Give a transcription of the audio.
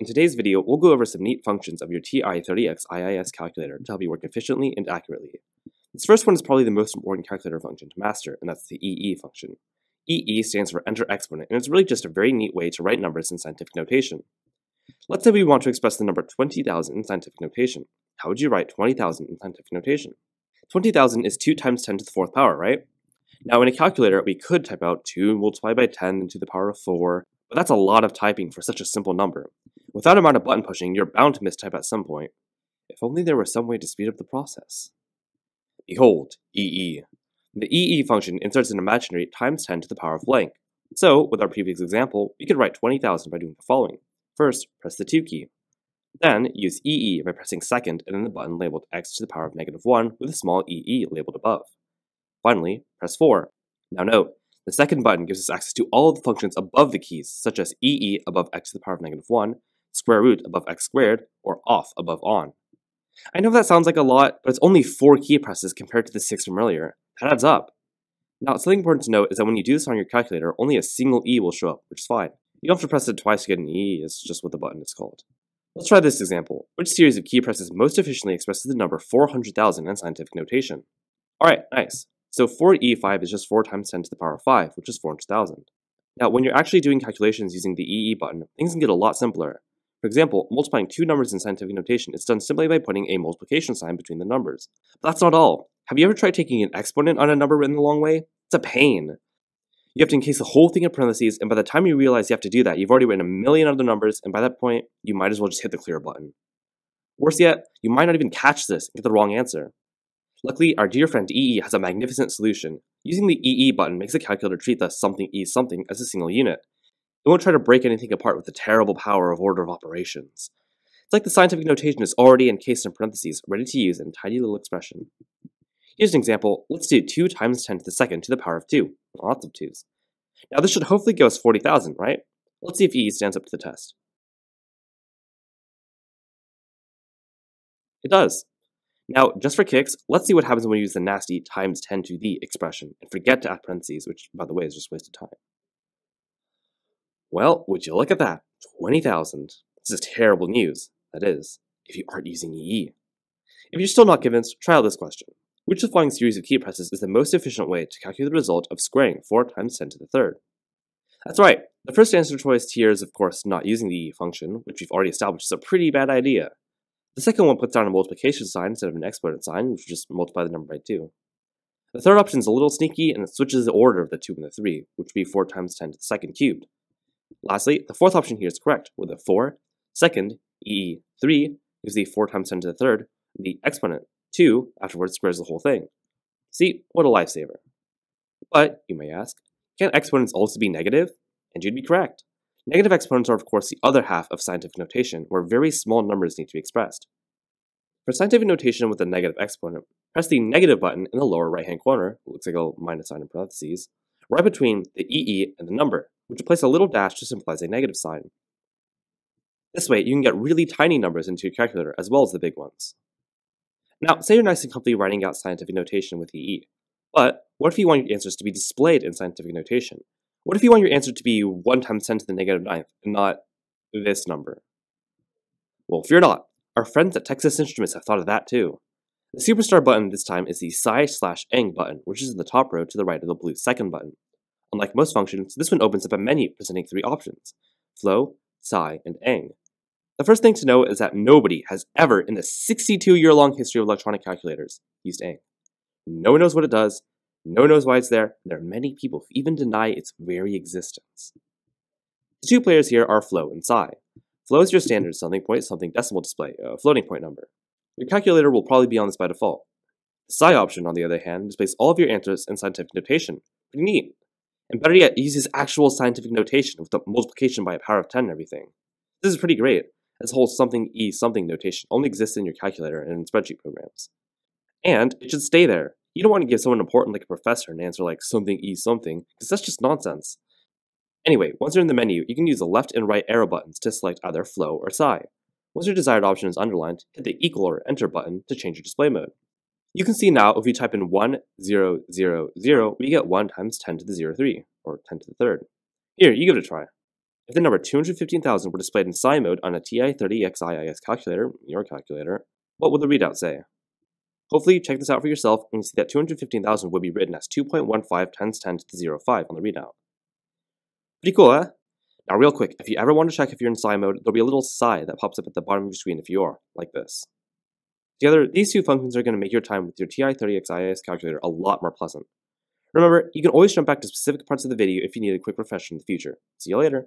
In today's video, we'll go over some neat functions of your TI-30X IIS calculator to help you work efficiently and accurately. This first one is probably the most important calculator function to master, and that's the EE function. EE stands for enter exponent, and it's really just a very neat way to write numbers in scientific notation. Let's say we want to express the number 20,000 in scientific notation. How would you write 20,000 in scientific notation? 20,000 is 2 times 10 to the fourth power, right? Now in a calculator, we could type out 2 multiplied by 10 to the power of 4, but that's a lot of typing for such a simple number. Without a amount of button pushing, you're bound to mistype at some point. If only there were some way to speed up the process. Behold, EE. The EE function inserts an imaginary times 10 to the power of blank. So, with our previous example, we could write 20,000 by doing the following. First, press the 2 key. Then, use EE by pressing second and then the button labeled x to the power of negative 1 with a small EE labeled above. Finally, press 4. Now note, the second button gives us access to all of the functions above the keys, such as EE above x to the power of negative 1, square root above x squared, or off above on. I know that sounds like a lot, but it's only 4 key presses compared to the 6 from earlier. That adds up. Now, something important to note is that when you do this on your calculator, only a single E will show up, which is fine. You don't have to press it twice to get an E, it's just what the button is called. Let's try this example. Which series of key presses most efficiently expresses the number 400,000 in scientific notation? Alright, nice. So 4E5 is just 4 times 10 to the power of 5, which is 400,000. Now, when you're actually doing calculations using the EE button, things can get a lot simpler. For example, multiplying two numbers in scientific notation is done simply by putting a multiplication sign between the numbers. But that's not all. Have you ever tried taking an exponent on a number written the long way? It's a pain. You have to encase the whole thing in parentheses, and by the time you realize you have to do that, you've already written a million other numbers, and by that point, you might as well just hit the clear button. Worse yet, you might not even catch this and get the wrong answer. Luckily, our dear friend EE has a magnificent solution. Using the EE button makes the calculator treat the something E something as a single unit. It won't try to break anything apart with the terrible power of order of operations. It's like the scientific notation is already encased in parentheses, ready to use in a tiny little expression. Here's an example. Let's do 2 times 10 to the second to the power of 2. Lots of 2's. Now this should hopefully give us 40,000, right? Let's see if E stands up to the test. It does. Now, just for kicks, let's see what happens when we use the nasty times 10 to the expression and forget to add parentheses, which, by the way, is just wasted time. Well, would you look at that? 20,000. This is terrible news. That is, if you aren't using EE. If you're still not convinced, try out this question. Which of the following series of key presses is the most efficient way to calculate the result of squaring 4 times 10 to the third? That's right. The first answer choice here is, of course, not using the EE function, which we've already established is a pretty bad idea. The second one puts down a multiplication sign instead of an exponent sign, which would just multiply the number by 2. The third option is a little sneaky, and it switches the order of the 2 and the 3, which would be 4 times 10 to the second cubed. Lastly, the fourth option here is correct, where the 4, second, e 3 is the 4 times 10 to the third, the exponent, 2, afterwards squares the whole thing. See, what a lifesaver. But, you may ask, can exponents also be negative? And you'd be correct. Negative exponents are of course the other half of scientific notation, where very small numbers need to be expressed. For scientific notation with a negative exponent, press the negative button in the lower right hand corner, looks like a minus sign in parentheses, right between the EE and the number, which place a little dash to symbolize a negative sign. This way, you can get really tiny numbers into your calculator as well as the big ones. Now, say you're nice and comfortably writing out scientific notation with EE, but what if you want your answers to be displayed in scientific notation? What if you want your answer to be 1 times 10 to the negative ninth, and not this number? Well, fear not. Our friends at Texas Instruments have thought of that too. The superstar button this time is the sci slash eng button, which is in the top row to the right of the blue second button. Unlike most functions, this one opens up a menu presenting three options, flow, sci, and eng. The first thing to know is that nobody has ever, in the 62-year-long history of electronic calculators, used eng. No one knows what it does, no one knows why it's there, and there are many people who even deny its very existence. The two players here are flow and sci. Flow is your standard something point something decimal display, a floating point number. Your calculator will probably be on this by default. The sci option, on the other hand, displays all of your answers in scientific notation. Pretty neat. And better yet, it uses actual scientific notation with the multiplication by a power of 10 and everything. This is pretty great. This whole something e something notation only exists in your calculator and in spreadsheet programs. And it should stay there. You don't want to give someone important like a professor an answer like something e something, because that's just nonsense. Anyway, once you're in the menu, you can use the left and right arrow buttons to select either flow or sci. Once your desired option is underlined, hit the equal or enter button to change your display mode. You can see now if we type in 1, 0, 0, 0, we get 1 times 10 to the 0, 3, or 10 to the third. Here, you give it a try. If the number 215,000 were displayed in sci mode on a TI-30X calculator, your calculator, what would the readout say? Hopefully, you check this out for yourself and you see that 215,000 would be written as 2.15 times 10 to the 05 on the readout. Pretty cool, eh? Now, real quick, if you ever want to check if you're in sci mode, there'll be a little sci that pops up at the bottom of your screen if you are, like this. Together, these two functions are going to make your time with your TI-30X calculator a lot more pleasant. Remember, you can always jump back to specific parts of the video if you need a quick refresher in the future. See you later!